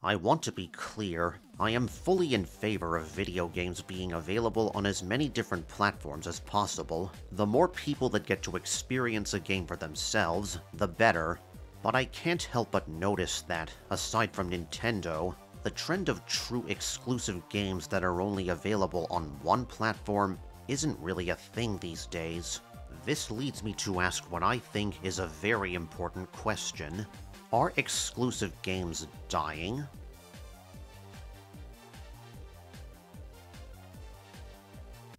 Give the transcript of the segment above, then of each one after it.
I want to be clear, I am fully in favor of video games being available on as many different platforms as possible. The more people that get to experience a game for themselves, the better. But I can't help but notice that, aside from Nintendo, the trend of true exclusive games that are only available on one platform isn't really a thing these days. This leads me to ask what I think is a very important question. Are exclusive games dying?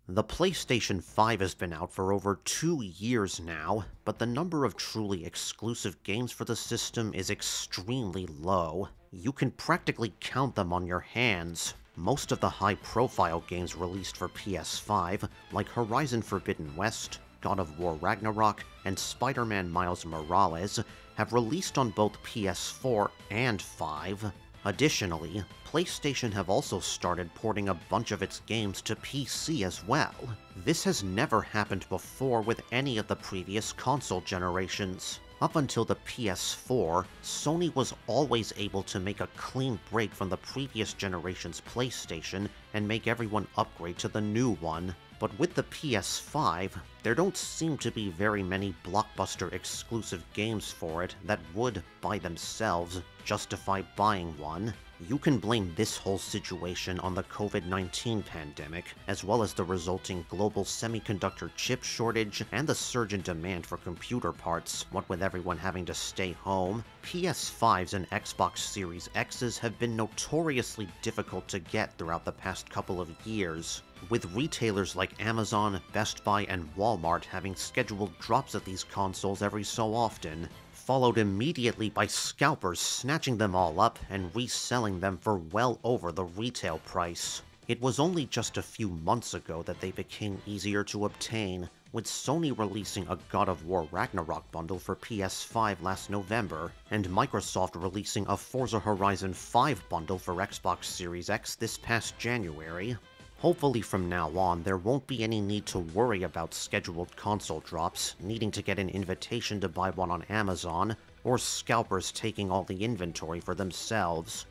The PlayStation 5 has been out for over two years now, but the number of truly exclusive games for the system is extremely low. You can practically count them on your hands. Most of the high-profile games released for PS5, like Horizon Forbidden West, God of War Ragnarok, and Spider-Man Miles Morales, have released on both PS4 and 5. Additionally, PlayStation have also started porting a bunch of its games to PC as well. This has never happened before with any of the previous console generations. Up until the PS4, Sony was always able to make a clean break from the previous generation's PlayStation and make everyone upgrade to the new one. But with the PS5, there don't seem to be very many blockbuster exclusive games for it that would, by themselves, justify buying one. You can blame this whole situation on the COVID-19 pandemic, as well as the resulting global semiconductor chip shortage and the surge in demand for computer parts, what with everyone having to stay home. PS5s and Xbox Series X's have been notoriously difficult to get throughout the past couple of years, with retailers like Amazon, Best Buy, and Walmart having scheduled drops of these consoles every so often, followed immediately by scalpers snatching them all up and reselling them for well over the retail price. It was only just a few months ago that they became easier to obtain, with Sony releasing a God of War Ragnarok bundle for PS5 last November, and Microsoft releasing a Forza Horizon 5 bundle for Xbox Series X this past January. Hopefully from now on, there won't be any need to worry about scheduled console drops, needing to get an invitation to buy one on Amazon, or scalpers taking all the inventory for themselves.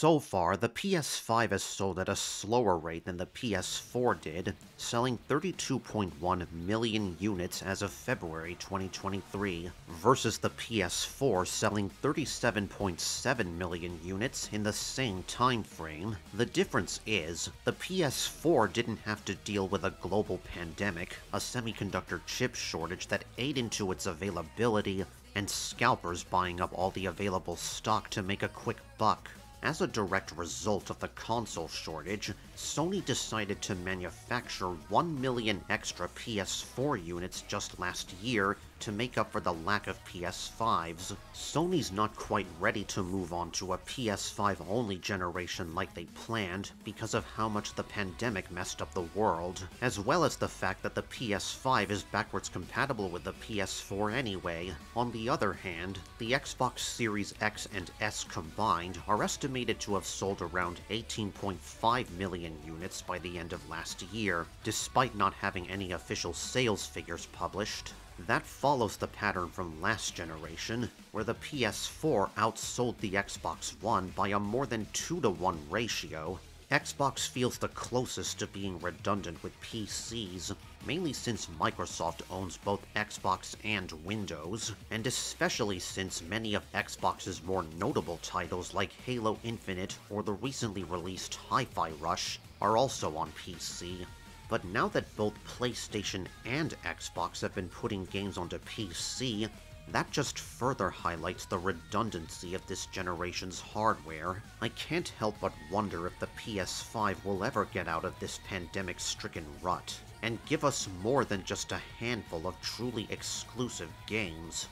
So far, the PS5 has sold at a slower rate than the PS4 did, selling 32.1 million units as of February 2023, versus the PS4 selling 37.7 million units in the same time frame. The difference is, the PS4 didn't have to deal with a global pandemic, a semiconductor chip shortage that ate into its availability, and scalpers buying up all the available stock to make a quick buck. As a direct result of the console shortage, Sony decided to manufacture 1 million extra PS4 units just last year to make up for the lack of PS5s. Sony's not quite ready to move on to a PS5 only generation like they planned because of how much the pandemic messed up the world, as well as the fact that the PS5 is backwards compatible with the PS4 anyway. On the other hand, the Xbox Series X and S combined are estimated to have sold around 18.5 million units by the end of last year, despite not having any official sales figures published. That follows the pattern from last generation, where the PS4 outsold the Xbox One by a more than 2 to 1 ratio. Xbox feels the closest to being redundant with PCs, mainly since Microsoft owns both Xbox and Windows, and especially since many of Xbox's more notable titles like Halo Infinite or the recently released Hi-Fi Rush are also on PC. But now that both PlayStation and Xbox have been putting games onto PC, that just further highlights the redundancy of this generation's hardware. I can't help but wonder if the PS5 will ever get out of this pandemic-stricken rut, and give us more than just a handful of truly exclusive games.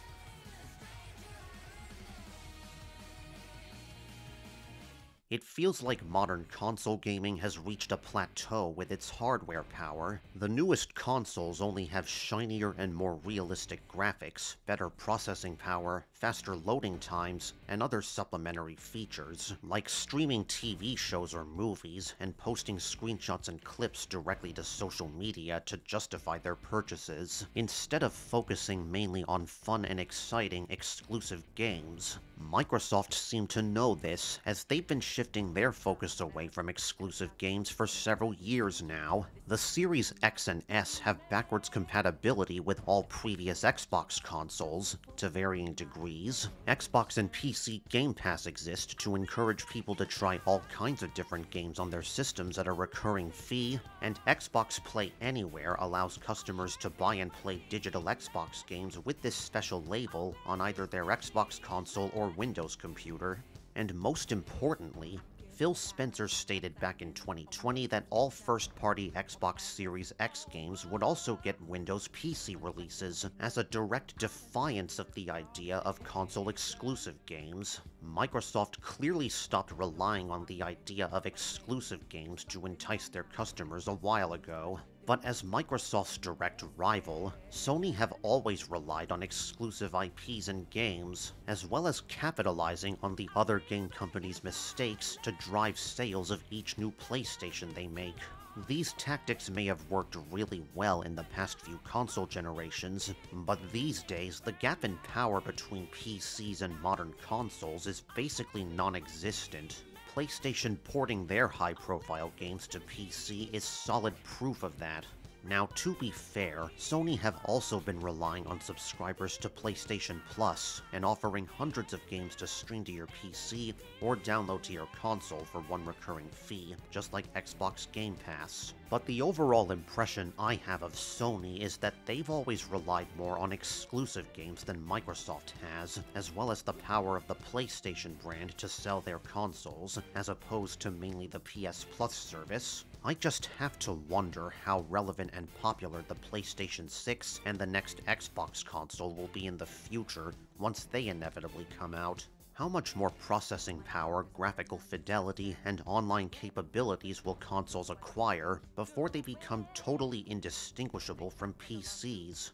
It feels like modern console gaming has reached a plateau with its hardware power. The newest consoles only have shinier and more realistic graphics, better processing power, faster loading times, and other supplementary features, like streaming TV shows or movies and posting screenshots and clips directly to social media to justify their purchases, instead of focusing mainly on fun and exciting exclusive games. Microsoft seemed to know this, as they've been shifting their focus away from exclusive games for several years now. The Series X and S have backwards compatibility with all previous Xbox consoles, to varying degrees. Xbox and PC Game Pass exist to encourage people to try all kinds of different games on their systems at a recurring fee, and Xbox Play Anywhere allows customers to buy and play digital Xbox games with this special label on either their Xbox console or Windows computer. And most importantly, Phil Spencer stated back in 2020 that all first-party Xbox Series X games would also get Windows PC releases, as a direct defiance of the idea of console-exclusive games. Microsoft clearly stopped relying on the idea of exclusive games to entice their customers a while ago, but as Microsoft's direct rival, Sony have always relied on exclusive IPs and games, as well as capitalizing on the other game companies' mistakes to drive sales of each new PlayStation they make. These tactics may have worked really well in the past few console generations, but these days the gap in power between PCs and modern consoles is basically non-existent. PlayStation porting their high-profile games to PC is solid proof of that. Now, to be fair, Sony have also been relying on subscribers to PlayStation Plus and offering hundreds of games to stream to your PC or download to your console for one recurring fee, just like Xbox Game Pass. But the overall impression I have of Sony is that they've always relied more on exclusive games than Microsoft has, as well as the power of the PlayStation brand to sell their consoles, as opposed to mainly the PS Plus service. I just have to wonder how relevant and popular the PlayStation 6 and the next Xbox console will be in the future once they inevitably come out. How much more processing power, graphical fidelity, and online capabilities will consoles acquire before they become totally indistinguishable from PCs?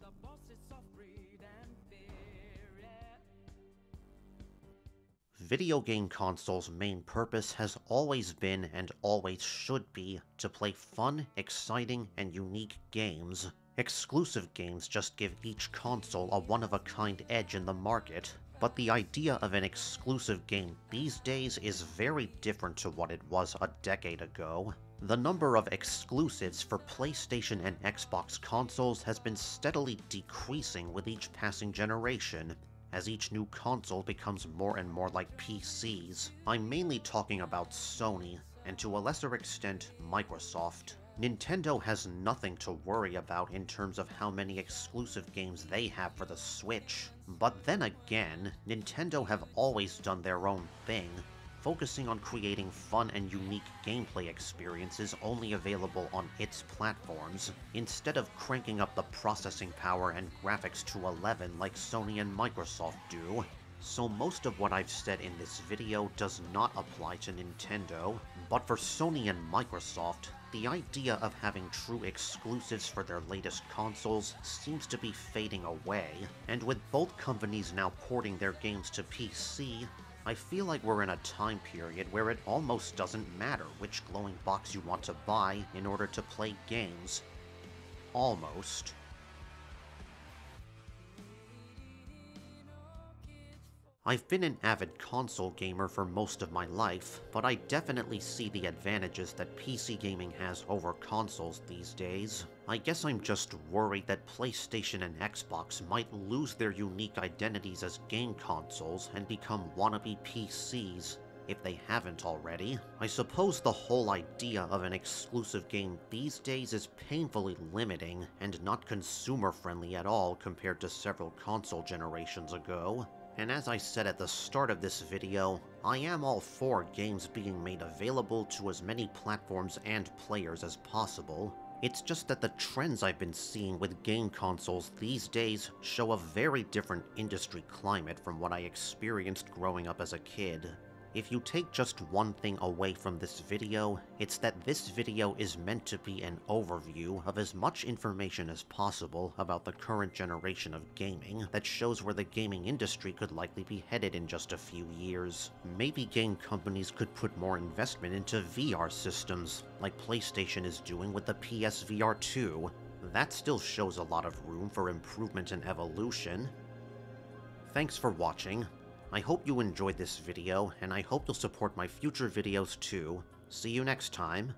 Video game consoles' main purpose has always been and always should be to play fun, exciting, and unique games. Exclusive games just give each console a one-of-a-kind edge in the market, but the idea of an exclusive game these days is very different to what it was a decade ago. The number of exclusives for PlayStation and Xbox consoles has been steadily decreasing with each passing generation, as each new console becomes more and more like PCs. I'm mainly talking about Sony, and to a lesser extent, Microsoft. Nintendo has nothing to worry about in terms of how many exclusive games they have for the Switch. But then again, Nintendo have always done their own thing, focusing on creating fun and unique gameplay experiences only available on its platforms, instead of cranking up the processing power and graphics to 11 like Sony and Microsoft do. So most of what I've said in this video does not apply to Nintendo, but for Sony and Microsoft, the idea of having true exclusives for their latest consoles seems to be fading away, and with both companies now porting their games to PC, I feel like we're in a time period where it almost doesn't matter which glowing box you want to buy in order to play games. Almost. I've been an avid console gamer for most of my life, but I definitely see the advantages that PC gaming has over consoles these days. I guess I'm just worried that PlayStation and Xbox might lose their unique identities as game consoles and become wannabe PCs, if they haven't already. I suppose the whole idea of an exclusive game these days is painfully limiting and not consumer-friendly at all compared to several console generations ago. And as I said at the start of this video, I am all for games being made available to as many platforms and players as possible. It's just that the trends I've been seeing with game consoles these days show a very different industry climate from what I experienced growing up as a kid. If you take just one thing away from this video, it's that this video is meant to be an overview of as much information as possible about the current generation of gaming that shows where the gaming industry could likely be headed in just a few years. Maybe game companies could put more investment into VR systems, like PlayStation is doing with the PSVR 2. That still shows a lot of room for improvement and evolution. Thanks for watching. I hope you enjoyed this video, and I hope you'll support my future videos too. See you next time.